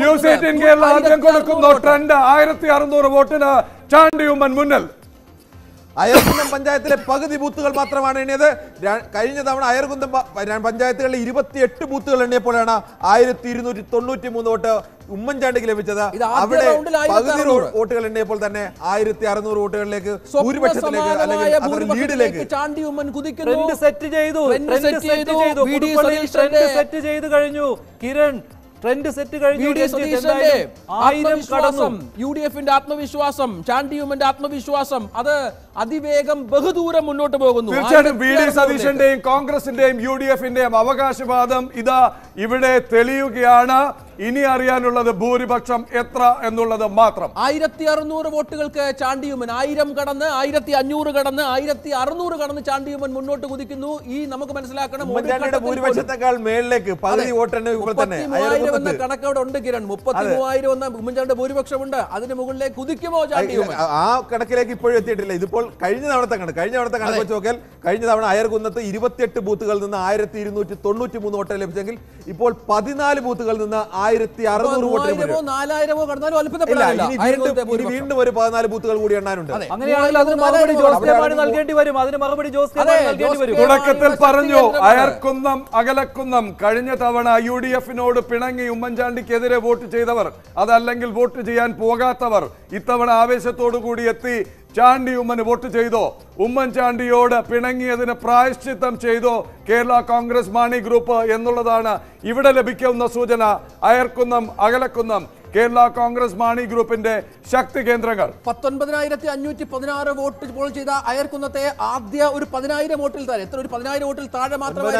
News eighteen Kerala ആദ്യം കൊടുക്കുന്നു trend ആയിരത്തി അറുന്നൂറ് വോട്ടിന് ചാണ്ടിയുമ്മൻ മുന്നിൽ. അയർകുന്നം പഞ്ചായത്തിലെ പകുതി ബൂത്തുകൾ മാത്രമാണ് എണ്ണിയത്. കഴിഞ്ഞ തവണ അയർകുന്നം പഞ്ചായത്തുകളിലെ ഇരുപത്തിയെട്ട് ബൂത്തുകൾ എണ്ണിയപ്പോഴാണ് ആയിരത്തി ഇരുന്നൂറ്റി തൊണ്ണൂറ്റി മൂന്ന് വോട്ട് ഉമ്മൻചാണ്ടിക്ക് ലഭിച്ചത്. അവിടെ പകുതി. വോട്ടുകൾ എണ്ണിയപ്പോൾ തന്നെ ആയിരത്തി അറുന്നൂറ് വോട്ടുകളിലേക്ക് ഭൂരിപക്ഷത്തിലേക്ക് അല്ലെങ്കിൽ ലീഡിലേക്ക്. ചാണ്ടി ഉമ്മൻ കുതിക്കുന്നു. ട്രെൻഡ് സെറ്റ് ചെയ്തു. സെറ്റ് ചെയ്തു. സെറ്റ് ചെയ്തു കഴിഞ്ഞു. കിരൺ ട്രെൻഡ് സെറ്റ് കഴിഞ്ഞു യു ഡി എഫിന്റെ ആത്മവിശ്വാസം ചാണ്ടി യുമന്റെ ആത്മവിശ്വാസം അത് അതിവേഗം ബഹുദൂരം മുന്നോട്ട് പോകുന്നു. തീർച്ചയായിട്ടും വി ഡി സതീശന്റെയും കോൺഗ്രസിന്റെയും യു ഡി എഫിന്റെയും അവകാശവാദം ഇതാ ഇവിടെ തെളിയുകയാണ്. ഇനി അറിയാനുള്ളത് ഭൂരിപക്ഷം എത്ര എന്നുള്ളത് മാത്രം. ആയിരത്തി അറുന്നൂറ് വോട്ടുകൾക്ക് ചാണ്ടിയുമൻ ആയിരം കടന്ന് ആയിരത്തി അഞ്ഞൂറ് കടന്ന് ആയിരത്തി അറുന്നൂറ് കടന്ന് ചാണ്ടിയുമൻ മുന്നോട്ട് കുതിക്കുന്നു. ഈ നമുക്ക് മനസ്സിലാക്കണം ഭൂരിപക്ഷത്തെക്കാൾ മേളിലേക്ക് പകുതി വോട്ട് എണ്ണിയപ്പോൾ തന്നെ മുപ്പത്തി മൂവായിരം എന്ന അയർകുന്നത്ത് കണക്ക് അവിടെ ഉണ്ട് കിരൺ. മുപ്പത്തി മൂവായിരം എന്ന ഉമ്മൻചാണ്ടിയുടെ ഭൂരിപക്ഷമുണ്ട്. അതിന് മുകളിലേക്ക് കുതിക്കുമോ ചാണ്ടിയുമൻ ആ- ആ കണക്കിലേക്ക് ഇപ്പോഴും എത്തിയിട്ടില്ല. ഇതിപ്പോൾ കഴിഞ്ഞ തവണത്തെ കണക്ക്. കഴിഞ്ഞ തവണത്തെ കണക്ക് വെച്ച് നോക്കിയാൽ കഴിഞ്ഞ തവണ അയർകുന്നത്ത് ഇരുപത്തിയെട്ട് ബൂത്തുകളിൽ നിന്ന് ആയിരത്തി ഇരുന്നൂറ്റി തൊണ്ണൂറ്റി മൂന്ന് വോട്ട് ലഭിച്ചെങ്കിൽ ഇപ്പോൾ പതിനാല് ബൂത്തുകളിൽ നിന്ന് ആയിരത്തി അറുന്നൂറ് വോട്ട് മൂവായിരമോ നാലായിരമോ കടന്നാലും ആയിരത്തി വീണ്ടും ഒരു പതിനാല് ബൂത്തുകൾ കൂടി എണ്ണാനുണ്ട്. അങ്ങനെയാണെങ്കിൽ അതിന് മറുപടി ജോസ് നൽകേണ്ടി വരും. അതിന് മറുപടി ജോസ് നൽകേണ്ടി വരും. തുടക്കത്തിൽ പറഞ്ഞു. അയർക്കുന്നം അകലക്കുന്നം കഴിഞ്ഞ തവണ യു ഡി എഫിനോട് പിണങ്ങി ഉമ്മൻചാണ്ടിക്കെതിരെ വോട്ട് ചെയ്തവർ അതല്ലെങ്കിൽ വോട്ട് ചെയ്യാൻ പോകാത്തവർ ഇത്തവണ ആവേശത്തോടു കൂടി എത്തി ചാണ്ടി ഉമ്മന് വോട്ട് ചെയ്തോ. ഉമ്മൻചാണ്ടിയോട് പിണങ്ങിയതിന് പ്രായശ്ചിത്തം ചെയ്തോ കേരള കോൺഗ്രസ് മാണി ഗ്രൂപ്പ് എന്നുള്ളതാണ് ഇവിടെ ലഭിക്കുന്ന സൂചന. അയർക്കുന്നം അകലക്കുന്നം. കേരള കോൺഗ്രസ് മാണി ഗ്രൂപ്പിന്റെ ശക്തി കേന്ദ്രങ്ങൾ. പത്തൊൻപതിനായിരത്തി അഞ്ഞൂറ്റി പതിനാറ് വോട്ട് പോൾ ചെയ്ത അയർക്കുന്നത്തെ ആദ്യ ഒരു പതിനായിരം വോട്ടിൽ താഴെ എത്ര ഒരു പതിനായിരം വോട്ടിൽ താഴെ മാത്രമേ.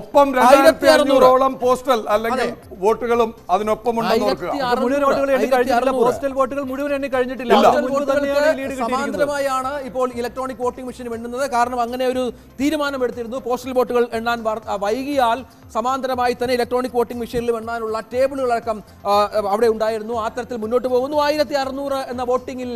ഒപ്പം രണ്ടായിരത്തി അറുന്നൂറോളം അഞ്ഞൂറോളം പോസ്റ്റൽ അല്ലെങ്കിൽ വോട്ടുകളും അതിനൊപ്പം. പോസ്റ്റൽ വോട്ടുകൾ മുഴുവൻ എണ്ണി കഴിഞ്ഞിട്ടില്ല. സമാന്തരമായാണ് ഇപ്പോൾ ഇലക്ട്രോണിക് വോട്ടിംഗ് മെഷീൻ എണ്ണുന്നത്. കാരണം അങ്ങനെ ഒരു തീരുമാനം എടുത്തിരുന്നു പോസ്റ്റൽ വോട്ടുകൾ എണ്ണാൻ വൈകിയാൽ സമാന്തരമായി തന്നെ ഇലക്ട്രോണിക് വോട്ടിംഗ് മെഷീനിൽ എണ്ണാനുള്ള ടേബിളുകളടക്കം അവിടെ ഉണ്ടായിരുന്നു. ആ തരത്തിൽ മുന്നോട്ട് പോകുന്നു. ആയിരത്തി എന്ന വോട്ടിംഗിൽ